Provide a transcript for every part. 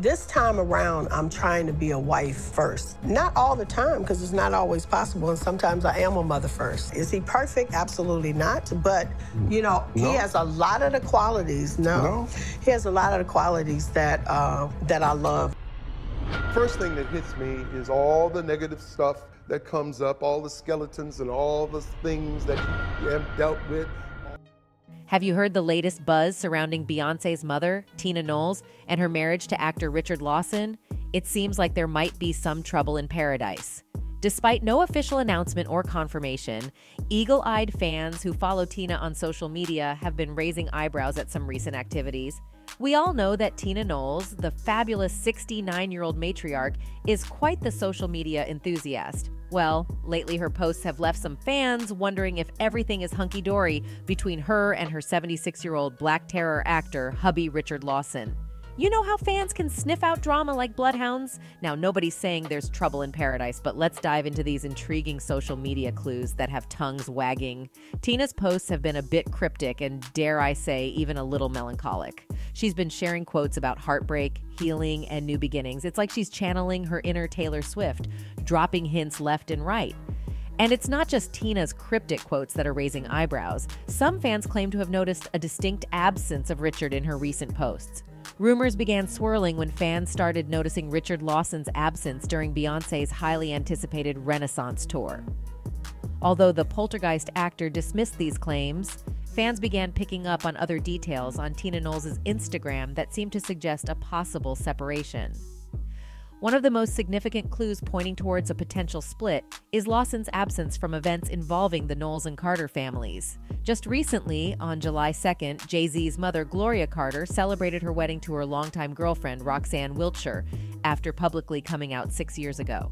This time around, I'm trying to be a wife first. Not all the time, because it's not always possible, and sometimes I am a mother first. Is he perfect? Absolutely not. But, you know, No. he has a lot of the qualities. No. No. He has a lot of the qualities that, uh, that I love. First thing that hits me is all the negative stuff that comes up, all the skeletons and all the things that you have dealt with. Have you heard the latest buzz surrounding Beyonce's mother, Tina Knowles, and her marriage to actor Richard Lawson? It seems like there might be some trouble in paradise. Despite no official announcement or confirmation, eagle eyed fans who follow Tina on social media have been raising eyebrows at some recent activities. We all know that Tina Knowles, the fabulous 69 year old matriarch, is quite the social media enthusiast. Well, lately her posts have left some fans wondering if everything is hunky dory between her and her 76 year old Black Terror actor, hubby Richard Lawson. You know how fans can sniff out drama like bloodhounds? Now, nobody's saying there's trouble in paradise, but let's dive into these intriguing social media clues that have tongues wagging. Tina's posts have been a bit cryptic and, dare I say, even a little melancholic. She's been sharing quotes about heartbreak, healing, and new beginnings. It's like she's channeling her inner Taylor Swift, dropping hints left and right. And it's not just Tina's cryptic quotes that are raising eyebrows. Some fans claim to have noticed a distinct absence of Richard in her recent posts. Rumors began swirling when fans started noticing Richard Lawson's absence during Beyonce's highly anticipated Renaissance tour. Although the poltergeist actor dismissed these claims, fans began picking up on other details on Tina Knowles' Instagram that seemed to suggest a possible separation. One of the most significant clues pointing towards a potential split is Lawson's absence from events involving the Knowles and Carter families. Just recently, on July 2nd, Jay Z's mother, Gloria Carter, celebrated her wedding to her longtime girlfriend, Roxanne Wiltshire, after publicly coming out six years ago.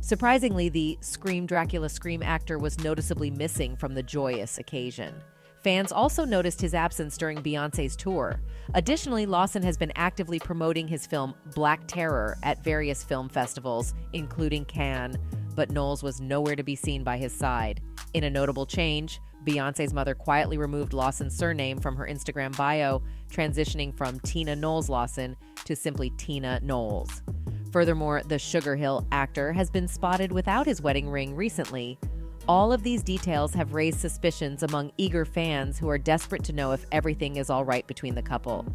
Surprisingly, the Scream Dracula Scream actor was noticeably missing from the joyous occasion. Fans also noticed his absence during Beyonce's tour. Additionally, Lawson has been actively promoting his film Black Terror at various film festivals, including Cannes, but Knowles was nowhere to be seen by his side. In a notable change, Beyonce's mother quietly removed Lawson's surname from her Instagram bio, transitioning from Tina Knowles Lawson to simply Tina Knowles. Furthermore, the Sugar Hill actor has been spotted without his wedding ring recently. All of these details have raised suspicions among eager fans who are desperate to know if everything is all right between the couple.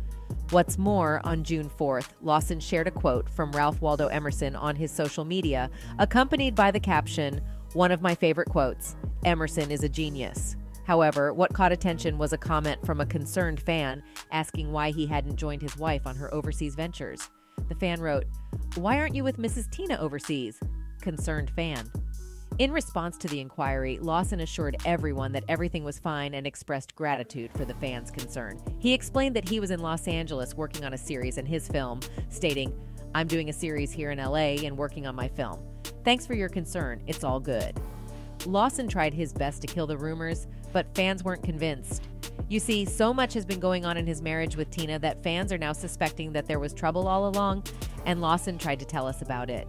What's more, on June 4th, Lawson shared a quote from Ralph Waldo Emerson on his social media, accompanied by the caption, One of my favorite quotes Emerson is a genius. However, what caught attention was a comment from a concerned fan asking why he hadn't joined his wife on her overseas ventures. The fan wrote, Why aren't you with Mrs. Tina overseas? Concerned fan. In response to the inquiry, Lawson assured everyone that everything was fine and expressed gratitude for the fans' concern. He explained that he was in Los Angeles working on a series in his film, stating, I'm doing a series here in LA and working on my film. Thanks for your concern. It's all good. Lawson tried his best to kill the rumors, but fans weren't convinced. You see, so much has been going on in his marriage with Tina that fans are now suspecting that there was trouble all along, and Lawson tried to tell us about it.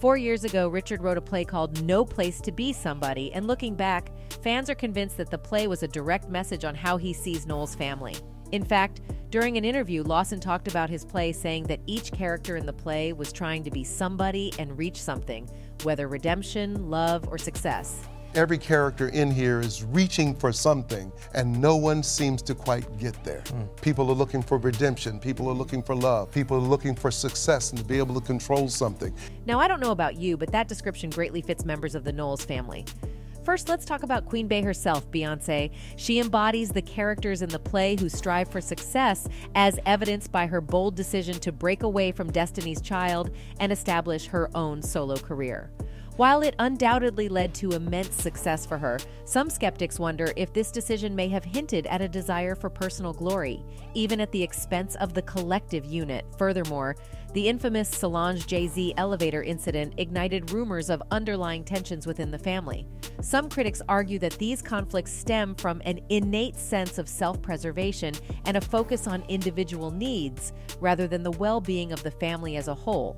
Four years ago, Richard wrote a play called No Place to Be Somebody, and looking back, fans are convinced that the play was a direct message on how he sees Knowles family. In fact, during an interview, Lawson talked about his play, saying that each character in the play was trying to be somebody and reach something, whether redemption, love, or success. Every character in here is reaching for something, and no one seems to quite get there. Hmm. People are looking for redemption, people are looking for love, people are looking for success and to be able to control something. Now, I don't know about you, but that description greatly fits members of the Knowles family. First, let's talk about Queen Bey herself, Beyonce. She embodies the characters in the play who strive for success, as evidenced by her bold decision to break away from Destiny's Child and establish her own solo career. While it undoubtedly led to immense success for her, some skeptics wonder if this decision may have hinted at a desire for personal glory, even at the expense of the collective unit. Furthermore, the infamous Solange Jay Z elevator incident ignited rumors of underlying tensions within the family. Some critics argue that these conflicts stem from an innate sense of self preservation and a focus on individual needs rather than the well being of the family as a whole.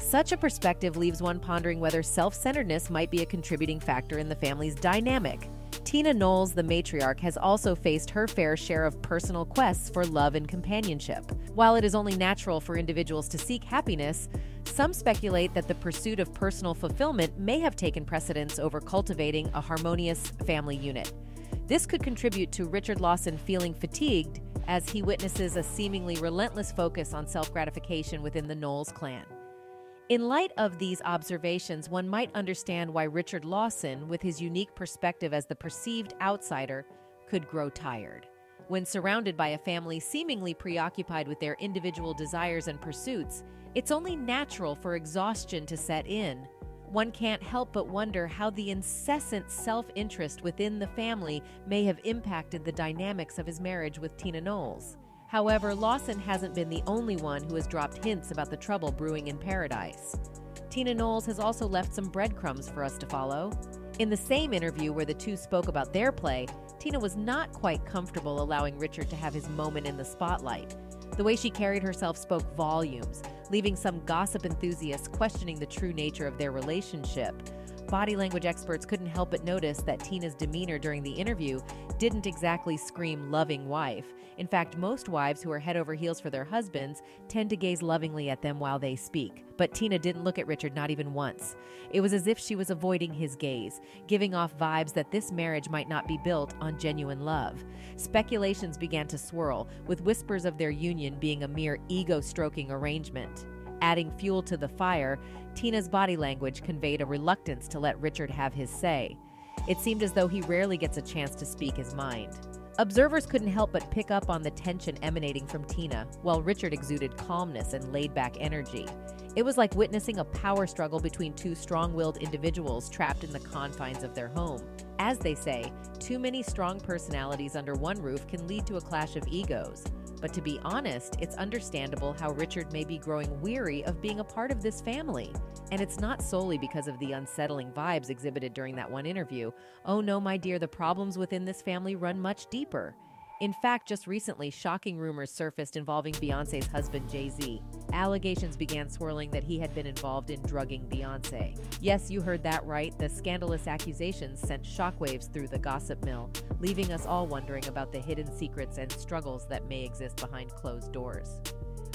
Such a perspective leaves one pondering whether self centeredness might be a contributing factor in the family's dynamic. Tina Knowles, the matriarch, has also faced her fair share of personal quests for love and companionship. While it is only natural for individuals to seek happiness, some speculate that the pursuit of personal fulfillment may have taken precedence over cultivating a harmonious family unit. This could contribute to Richard Lawson feeling fatigued as he witnesses a seemingly relentless focus on self gratification within the Knowles clan. In light of these observations, one might understand why Richard Lawson, with his unique perspective as the perceived outsider, could grow tired. When surrounded by a family seemingly preoccupied with their individual desires and pursuits, it's only natural for exhaustion to set in. One can't help but wonder how the incessant self interest within the family may have impacted the dynamics of his marriage with Tina Knowles. However, Lawson hasn't been the only one who has dropped hints about the trouble brewing in paradise. Tina Knowles has also left some breadcrumbs for us to follow. In the same interview where the two spoke about their play, Tina was not quite comfortable allowing Richard to have his moment in the spotlight. The way she carried herself spoke volumes, leaving some gossip enthusiasts questioning the true nature of their relationship. Body language experts couldn't help but notice that Tina's demeanor during the interview didn't exactly scream loving wife. In fact, most wives who are head over heels for their husbands tend to gaze lovingly at them while they speak. But Tina didn't look at Richard not even once. It was as if she was avoiding his gaze, giving off vibes that this marriage might not be built on genuine love. Speculations began to swirl, with whispers of their union being a mere ego stroking arrangement. Adding fuel to the fire, Tina's body language conveyed a reluctance to let Richard have his say. It seemed as though he rarely gets a chance to speak his mind. Observers couldn't help but pick up on the tension emanating from Tina, while Richard exuded calmness and laid back energy. It was like witnessing a power struggle between two strong willed individuals trapped in the confines of their home. As they say, too many strong personalities under one roof can lead to a clash of egos. But to be honest, it's understandable how Richard may be growing weary of being a part of this family. And it's not solely because of the unsettling vibes exhibited during that one interview. Oh no, my dear, the problems within this family run much deeper. In fact, just recently, shocking rumors surfaced involving Beyonce's husband, Jay Z. Allegations began swirling that he had been involved in drugging Beyonce. Yes, you heard that right. The scandalous accusations sent shockwaves through the gossip mill, leaving us all wondering about the hidden secrets and struggles that may exist behind closed doors.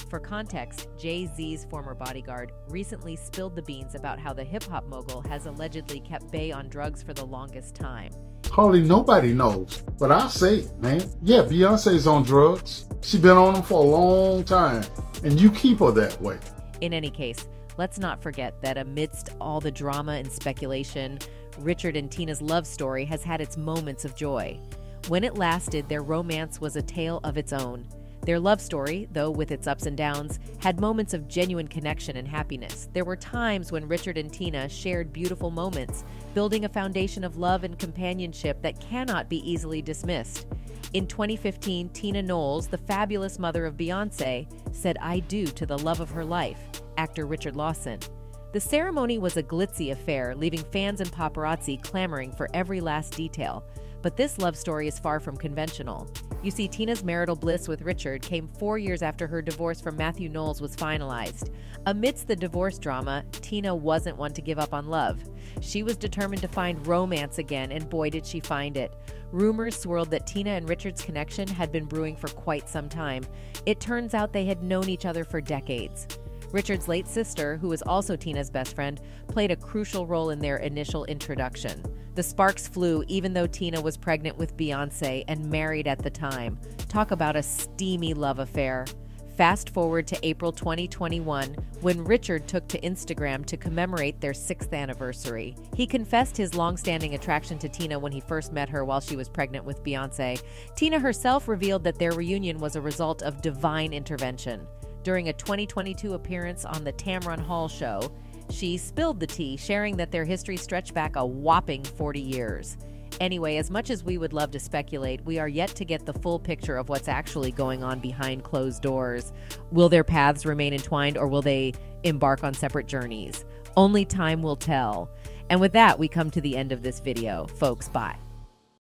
For context, Jay Z's former bodyguard recently spilled the beans about how the hip hop mogul has allegedly kept Bey on drugs for the longest time. Hardly nobody knows. But I say it, man. Yeah, Beyonce's on drugs. She's been on them for a long time. And you keep her that way. In any case, let's not forget that amidst all the drama and speculation, Richard and Tina's love story has had its moments of joy. When it lasted, their romance was a tale of its own. Their love story, though with its ups and downs, had moments of genuine connection and happiness. There were times when Richard and Tina shared beautiful moments, building a foundation of love and companionship that cannot be easily dismissed. In 2015, Tina Knowles, the fabulous mother of Beyonce, said I do to the love of her life, actor Richard Lawson. The ceremony was a glitzy affair, leaving fans and paparazzi clamoring for every last detail. But this love story is far from conventional. You see, Tina's marital bliss with Richard came four years after her divorce from Matthew Knowles was finalized. Amidst the divorce drama, Tina wasn't one to give up on love. She was determined to find romance again, and boy, did she find it. Rumors swirled that Tina and Richard's connection had been brewing for quite some time. It turns out they had known each other for decades. Richard's late sister, who was also Tina's best friend, played a crucial role in their initial introduction. The sparks flew even though Tina was pregnant with Beyonce and married at the time. Talk about a steamy love affair. Fast forward to April 2021, when Richard took to Instagram to commemorate their sixth anniversary. He confessed his long-standing attraction to Tina when he first met her while she was pregnant with Beyonce. Tina herself revealed that their reunion was a result of divine intervention. During a 2022 appearance on the Tamron Hall show, she spilled the tea, sharing that their history stretched back a whopping 40 years. Anyway, as much as we would love to speculate, we are yet to get the full picture of what's actually going on behind closed doors. Will their paths remain entwined or will they embark on separate journeys? Only time will tell. And with that, we come to the end of this video. Folks, bye.